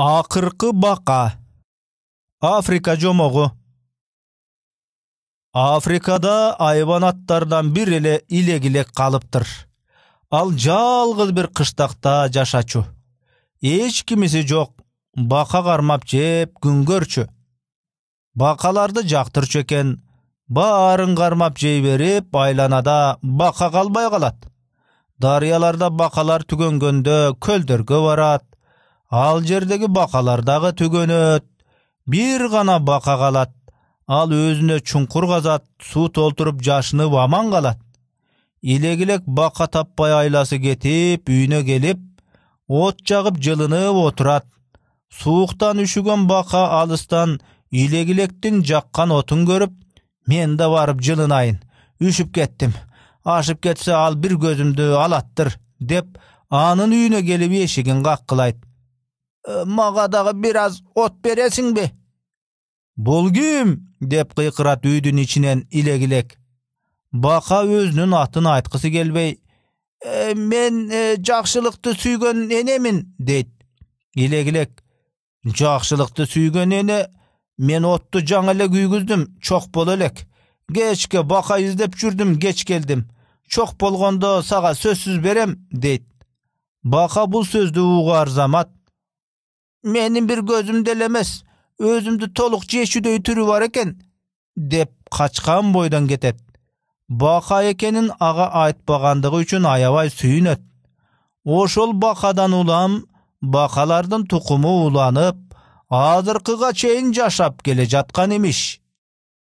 акыркы бака африка жомогу африкада айбанаттардан бир эле илек калыптыр ал жалгыз бир кыштакта жашачу. Эч кимиси жок бака кармап жеп күн көрчү. Бакаларды жактырчу экен баарын кармап жей берип айланада бака калбай калат дарыяларда бакалар түгөнгөндө көлдөргө барат ал жердеги бакалар дагы түгөнөт бир гана бака калат. Ал өзүнө чуңкур казат суу толтуруп жашынып аман калат. Илек илек бака таппай айласы кетип үйүнө келип от жагып жылынып отурат. Сууктан үшүгөн бака алыстан илек илектин жаккан отун көрүп мен да барып жылынайын үшүп кеттим. Ашып кетсе ал бир көзүмдү алаттыр деп анын үйүнө келип эшигин каккылайт Э, мага дагы бир аз от бересиңби бул ким деп кыйкырат үйдүн ичинен илек илек бака өзүнүн атын айткысы келбей «Э, мен э, жакшылыкты сүйгөн энемин дейт илек илек жакшылыкты сүйгөн эне мен отту жаңы эле күйгүздүм чок боло элек кечке бака издеп жүрдүм кеч келдим чок болгондо сага сөзсүз берем дейт бака бул сөздү угар замат менин бир көзүмдө эле эмес өзүмдү толук жечүдөй түрү бар экен деп качкан бойдон кетет бака экенин ага айтпагандыгы үчүн аябай сүйүнөт ошол бакадан улам бакалардын тукуму уланып азыркыга чейин жашап келе жаткан имиш